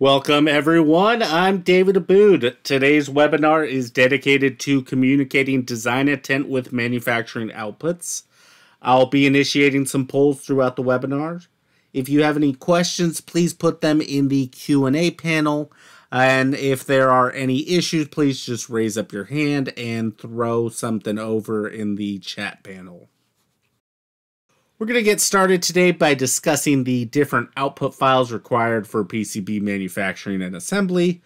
Welcome, everyone. I'm David Haboud. Today's webinar is dedicated to communicating design intent with manufacturing outputs. I'll be initiating some polls throughout the webinar. If you have any questions, please put them in the Q&A panel. And if there are any issues, please just raise up your hand and throw something over in the chat panel. We're going to get started today by discussing the different output files required for PCB manufacturing and assembly.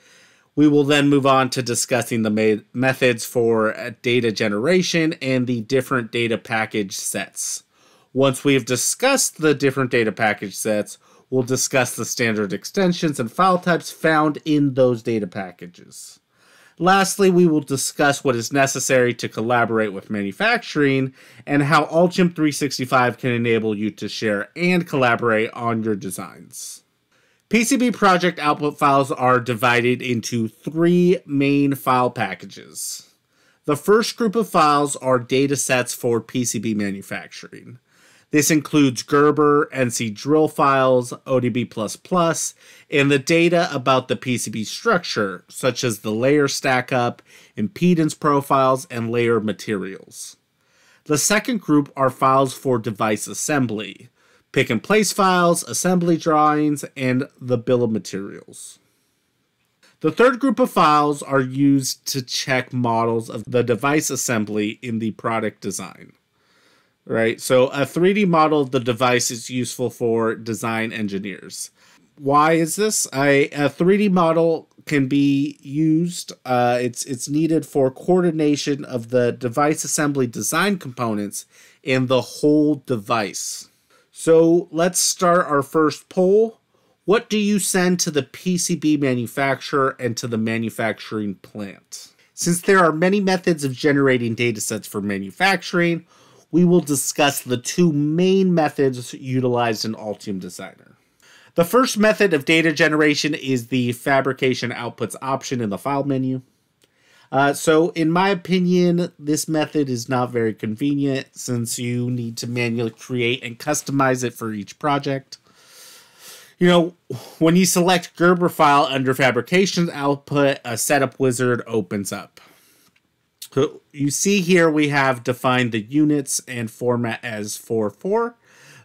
We will then move on to discussing the methods for uh, data generation and the different data package sets. Once we've discussed the different data package sets, we'll discuss the standard extensions and file types found in those data packages. Lastly, we will discuss what is necessary to collaborate with manufacturing and how Altium 365 can enable you to share and collaborate on your designs. PCB project output files are divided into three main file packages. The first group of files are data sets for PCB manufacturing. This includes Gerber, NC drill files, ODB++, and the data about the PCB structure, such as the layer stackup, impedance profiles, and layer materials. The second group are files for device assembly, pick and place files, assembly drawings, and the bill of materials. The third group of files are used to check models of the device assembly in the product design right? So a 3D model of the device is useful for design engineers. Why is this? A, a 3D model can be used. Uh, it's it's needed for coordination of the device assembly design components and the whole device. So let's start our first poll. What do you send to the PCB manufacturer and to the manufacturing plant? Since there are many methods of generating datasets for manufacturing, we will discuss the two main methods utilized in Altium Designer. The first method of data generation is the fabrication outputs option in the file menu. Uh, so, in my opinion, this method is not very convenient since you need to manually create and customize it for each project. You know, when you select Gerber file under fabrication output, a setup wizard opens up. So you see here we have defined the units and format as 4, 4.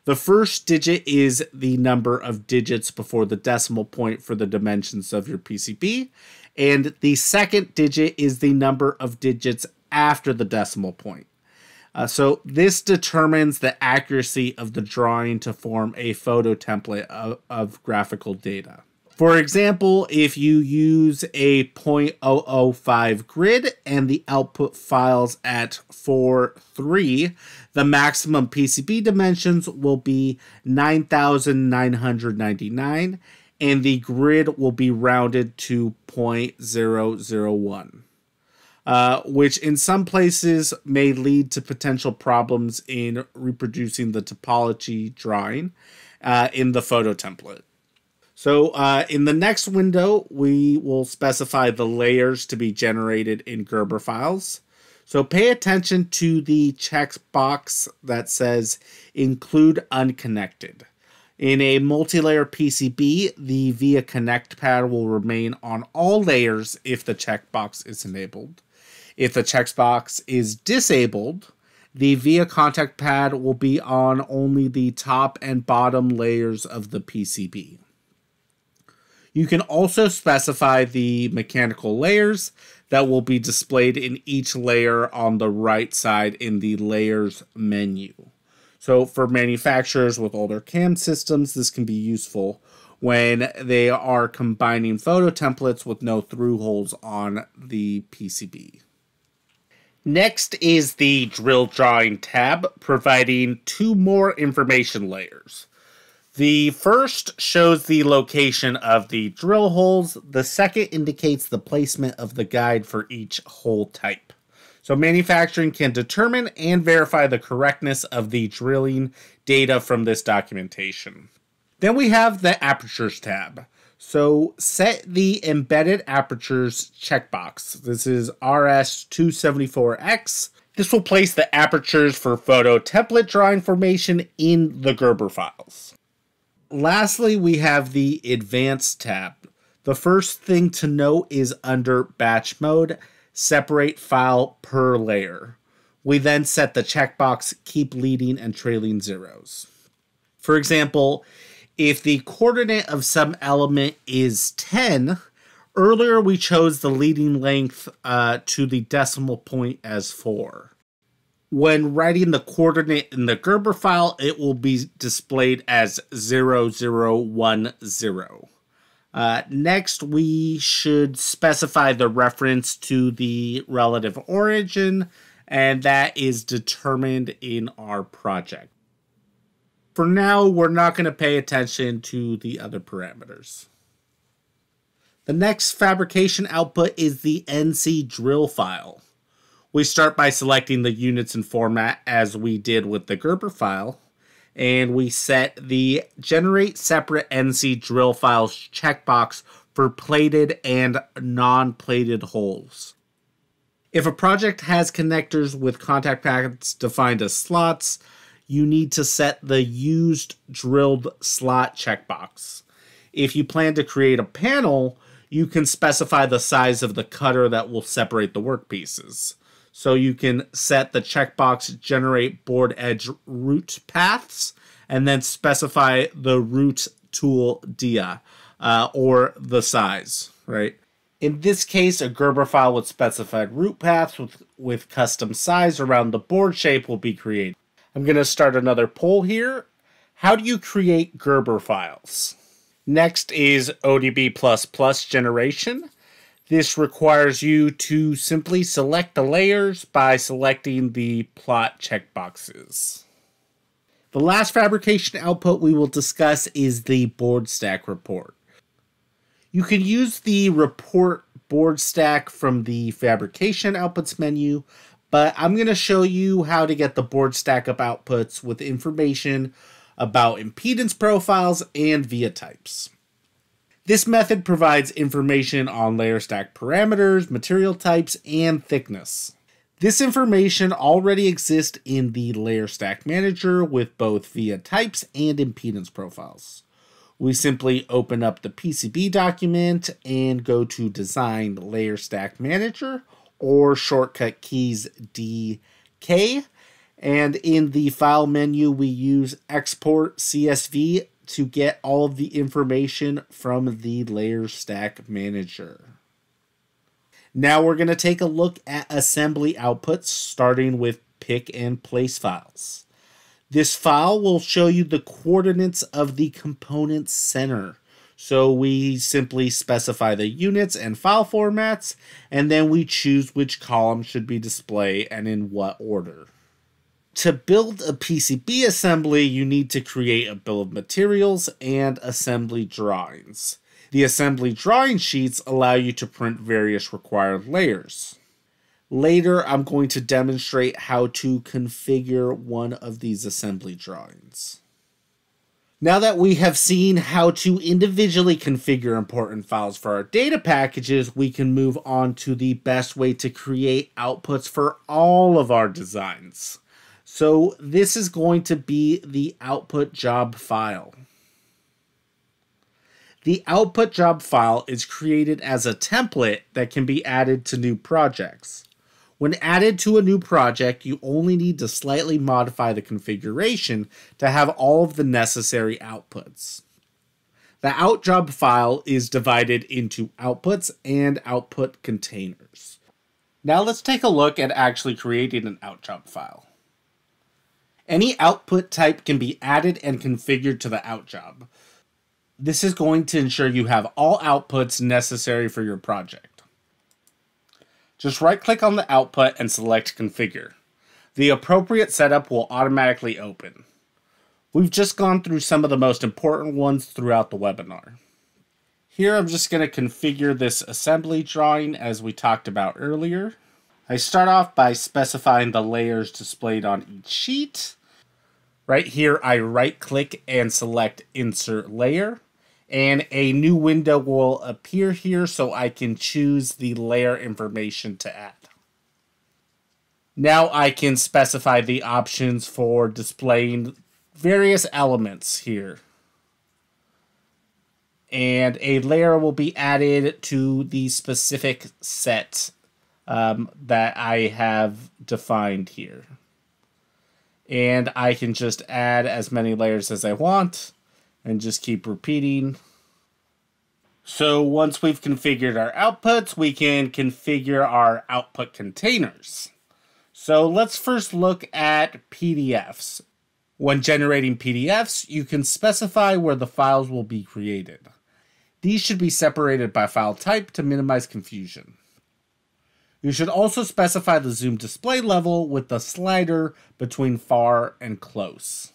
The first digit is the number of digits before the decimal point for the dimensions of your PCB. And the second digit is the number of digits after the decimal point. Uh, so this determines the accuracy of the drawing to form a photo template of, of graphical data. For example, if you use a 0.005 grid and the output files at 4.3, the maximum PCB dimensions will be 9,999 and the grid will be rounded to 0.001. Uh, which in some places may lead to potential problems in reproducing the topology drawing uh, in the photo template. So uh, in the next window, we will specify the layers to be generated in Gerber files. So pay attention to the checkbox that says include unconnected. In a multi-layer PCB, the via connect pad will remain on all layers if the checkbox is enabled. If the checkbox is disabled, the via contact pad will be on only the top and bottom layers of the PCB. You can also specify the mechanical layers that will be displayed in each layer on the right side in the layers menu. So for manufacturers with older CAM systems, this can be useful when they are combining photo templates with no through holes on the PCB. Next is the drill drawing tab, providing two more information layers. The first shows the location of the drill holes. The second indicates the placement of the guide for each hole type. So manufacturing can determine and verify the correctness of the drilling data from this documentation. Then we have the apertures tab. So set the embedded apertures checkbox. This is RS274X. This will place the apertures for photo template drawing formation in the Gerber files. Lastly, we have the Advanced tab. The first thing to note is under batch mode, separate file per layer. We then set the checkbox keep leading and trailing zeros. For example, if the coordinate of some element is 10, earlier we chose the leading length uh, to the decimal point as 4. When writing the coordinate in the Gerber file, it will be displayed as 0010. Uh, next, we should specify the reference to the relative origin, and that is determined in our project. For now, we're not going to pay attention to the other parameters. The next fabrication output is the NC drill file. We start by selecting the units and format as we did with the Gerber file, and we set the generate separate NC drill files checkbox for plated and non-plated holes. If a project has connectors with contact paths defined as slots, you need to set the used drilled slot checkbox. If you plan to create a panel, you can specify the size of the cutter that will separate the workpieces. So you can set the checkbox generate board edge rout paths and then specify the rout tool dia uh, or the size, right? In this case, a Gerber file with specified rout paths with, with custom size around the board shape will be created. I'm going to start another poll here. How do you create Gerber files? Next is ODB++ generation. This requires you to simply select the layers by selecting the plot checkboxes. The last fabrication output we will discuss is the board stack report. You can use the report board stack from the fabrication outputs menu, but I'm going to show you how to get the board stack up outputs with information about impedance profiles and via types. This method provides information on layer stack parameters, material types, and thickness. This information already exists in the layer stack manager with both via types and impedance profiles. We simply open up the PCB document and go to design layer stack manager or shortcut keys DK. And in the file menu, we use export CSV to get all of the information from the layer stack manager. Now we're going to take a look at assembly outputs starting with pick and place files. This file will show you the coordinates of the component center. So we simply specify the units and file formats, and then we choose which column should be displayed and in what order. To build a PCB assembly, you need to create a bill of materials and assembly drawings. The assembly drawing sheets allow you to print various required layers. Later, I'm going to demonstrate how to configure one of these assembly drawings. Now that we have seen how to individually configure important files for our data packages, we can move on to the best way to create outputs for all of our designs. So this is going to be the output job file. The output job file is created as a template that can be added to new projects. When added to a new project, you only need to slightly modify the configuration to have all of the necessary outputs. The outjob file is divided into outputs and output containers. Now let's take a look at actually creating an outjob file. Any output type can be added and configured to the outjob. This is going to ensure you have all outputs necessary for your project. Just right click on the output and select configure. The appropriate setup will automatically open. We've just gone through some of the most important ones throughout the webinar. Here I'm just going to configure this assembly drawing as we talked about earlier. I start off by specifying the layers displayed on each sheet. Right here I right click and select insert layer and a new window will appear here so I can choose the layer information to add. Now I can specify the options for displaying various elements here. and a layer will be added to the specific set um, that I have defined here. And I can just add as many layers as I want and just keep repeating. So once we've configured our outputs, we can configure our output containers. So let's first look at PDFs. When generating PDFs, you can specify where the files will be created. These should be separated by file type to minimize confusion. You should also specify the zoom display level with the slider between far and close.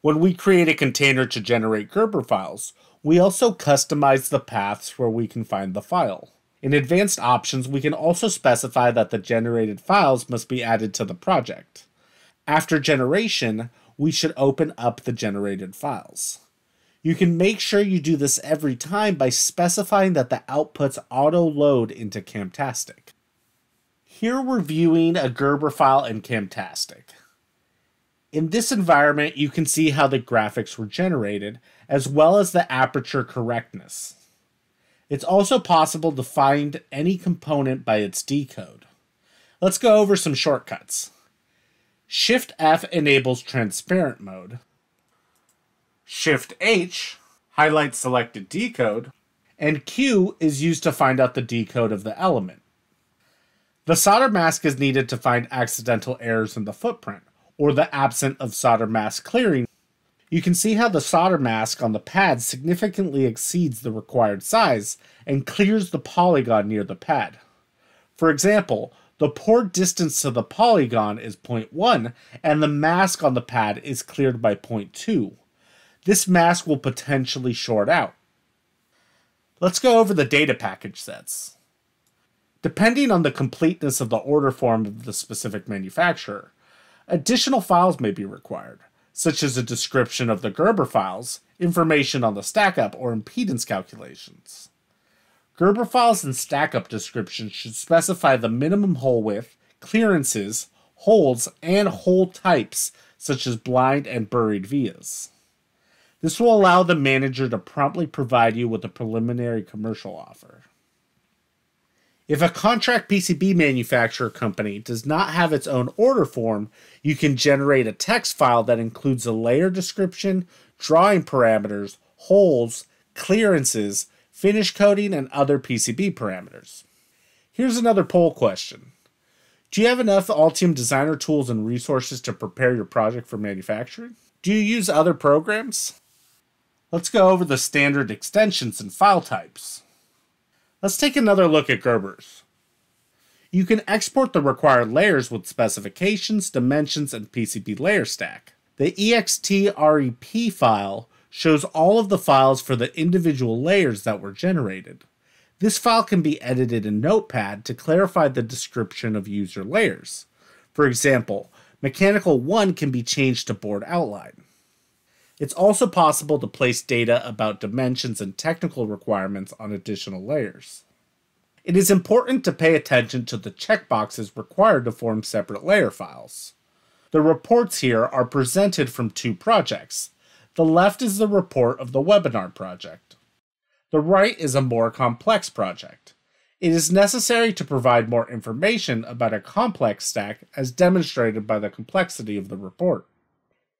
When we create a container to generate Gerber files, we also customize the paths where we can find the file. In advanced options, we can also specify that the generated files must be added to the project. After generation, we should open up the generated files. You can make sure you do this every time by specifying that the outputs auto-load into Camtastic. Here we're viewing a Gerber file in Camtastic. In this environment, you can see how the graphics were generated, as well as the aperture correctness. It's also possible to find any component by its D-code. Let's go over some shortcuts. Shift F enables transparent mode. Shift H highlights selected D-code, and Q is used to find out the D-code of the element. The solder mask is needed to find accidental errors in the footprint, or the absent of solder mask clearing. You can see how the solder mask on the pad significantly exceeds the required size and clears the polygon near the pad. For example, the port distance to the polygon is 0.1 and the mask on the pad is cleared by 0.2 this mask will potentially short out. Let's go over the data package sets. Depending on the completeness of the order form of the specific manufacturer, additional files may be required, such as a description of the Gerber files, information on the stackup, or impedance calculations. Gerber files and stackup descriptions should specify the minimum hole width, clearances, holes, and hole types, such as blind and buried vias. This will allow the manager to promptly provide you with a preliminary commercial offer. If a contract PCB manufacturer company does not have its own order form, you can generate a text file that includes a layer description, drawing parameters, holes, clearances, finish coding, and other PCB parameters. Here's another poll question. Do you have enough Altium designer tools and resources to prepare your project for manufacturing? Do you use other programs? Let's go over the standard extensions and file types. Let's take another look at Gerbers. You can export the required layers with specifications, dimensions, and PCB layer stack. The extrep file shows all of the files for the individual layers that were generated. This file can be edited in Notepad to clarify the description of user layers. For example, Mechanical 1 can be changed to board outline. It's also possible to place data about dimensions and technical requirements on additional layers. It is important to pay attention to the checkboxes required to form separate layer files. The reports here are presented from two projects. The left is the report of the webinar project. The right is a more complex project. It is necessary to provide more information about a complex stack as demonstrated by the complexity of the report.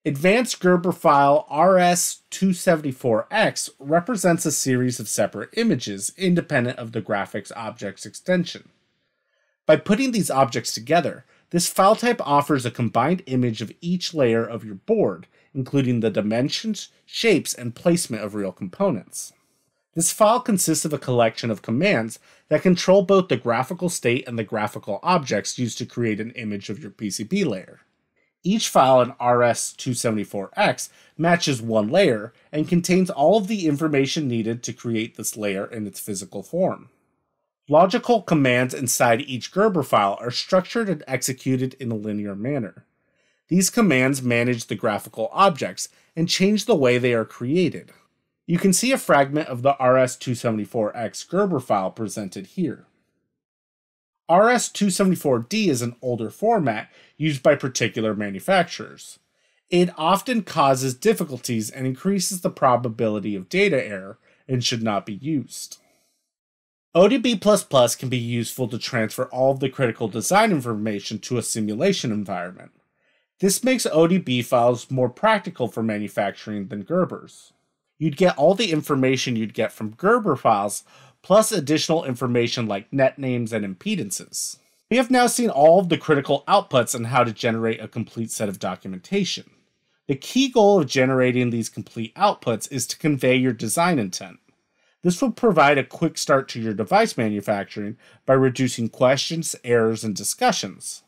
Advanced Gerber file RS274X represents a series of separate images independent of the graphics objects extension. By putting these objects together, this file type offers a combined image of each layer of your board, including the dimensions, shapes, and placement of real components. This file consists of a collection of commands that control both the graphical state and the graphical objects used to create an image of your PCB layer. Each file in RS274X matches one layer and contains all of the information needed to create this layer in its physical form. Logical commands inside each Gerber file are structured and executed in a linear manner. These commands manage the graphical objects and change the way they are created. You can see a fragment of the RS274X Gerber file presented here. RS274D is an older format used by particular manufacturers. It often causes difficulties and increases the probability of data error, and should not be used. ODB++ can be useful to transfer all of the critical design information to a simulation environment. This makes ODB files more practical for manufacturing than Gerbers. You'd get all the information you'd get from Gerber files, plus additional information like net names and impedances. We have now seen all of the critical outputs and how to generate a complete set of documentation. The key goal of generating these complete outputs is to convey your design intent. This will provide a quick start to your device manufacturing by reducing questions, errors, and discussions.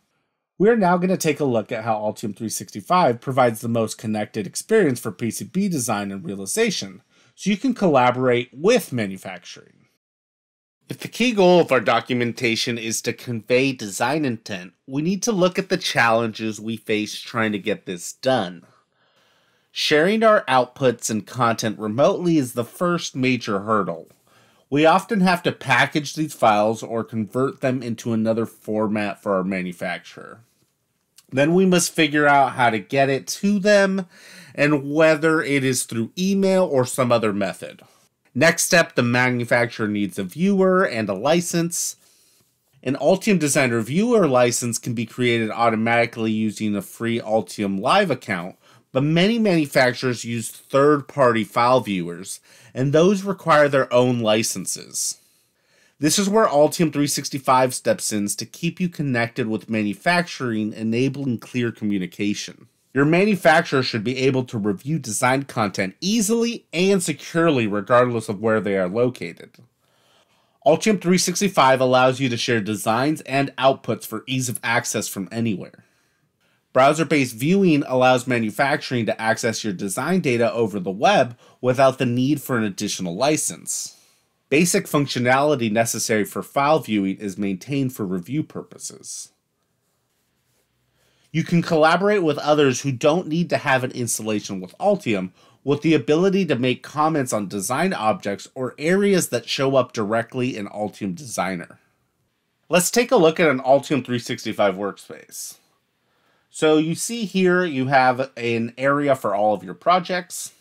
We are now going to take a look at how Altium 365 provides the most connected experience for PCB design and realization, so you can collaborate with manufacturing. If the key goal of our documentation is to convey design intent, we need to look at the challenges we face trying to get this done. Sharing our outputs and content remotely is the first major hurdle. We often have to package these files or convert them into another format for our manufacturer. Then we must figure out how to get it to them and whether it is through email or some other method. Next step, the manufacturer needs a viewer and a license. An Altium Designer viewer license can be created automatically using a free Altium Live account, but many manufacturers use third party file viewers, and those require their own licenses. This is where Altium 365 steps in to keep you connected with manufacturing, enabling clear communication. Your manufacturer should be able to review design content easily and securely, regardless of where they are located. Altium 365 allows you to share designs and outputs for ease of access from anywhere. Browser based viewing allows manufacturing to access your design data over the web without the need for an additional license. Basic functionality necessary for file viewing is maintained for review purposes. You can collaborate with others who don't need to have an installation with Altium with the ability to make comments on design objects or areas that show up directly in Altium Designer. Let's take a look at an Altium 365 workspace. So you see here you have an area for all of your projects.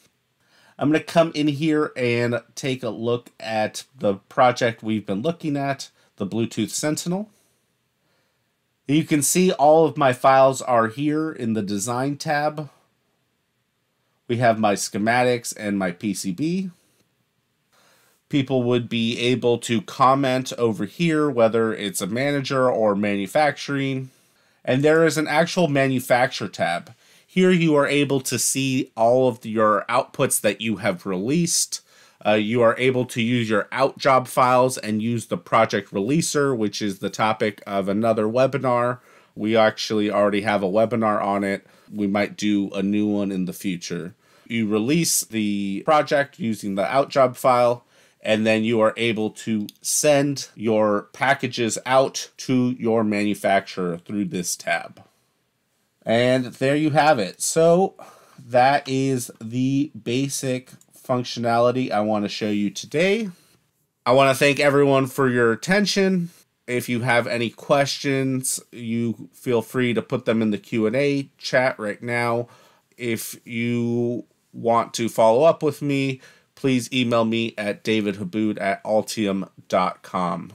I'm going to come in here and take a look at the project we've been looking at, the Bluetooth Sentinel. You can see all of my files are here in the Design tab. We have my schematics and my PCB. People would be able to comment over here, whether it's a manager or manufacturing and there is an actual manufacturer tab. Here you are able to see all of your outputs that you have released. Uh, you are able to use your out job files and use the project releaser, which is the topic of another webinar. We actually already have a webinar on it. We might do a new one in the future. You release the project using the out job file and then you are able to send your packages out to your manufacturer through this tab. And there you have it. So that is the basic functionality I want to show you today. I want to thank everyone for your attention. If you have any questions, you feel free to put them in the Q&A chat right now. If you want to follow up with me, please email me at davidhabood at altium.com.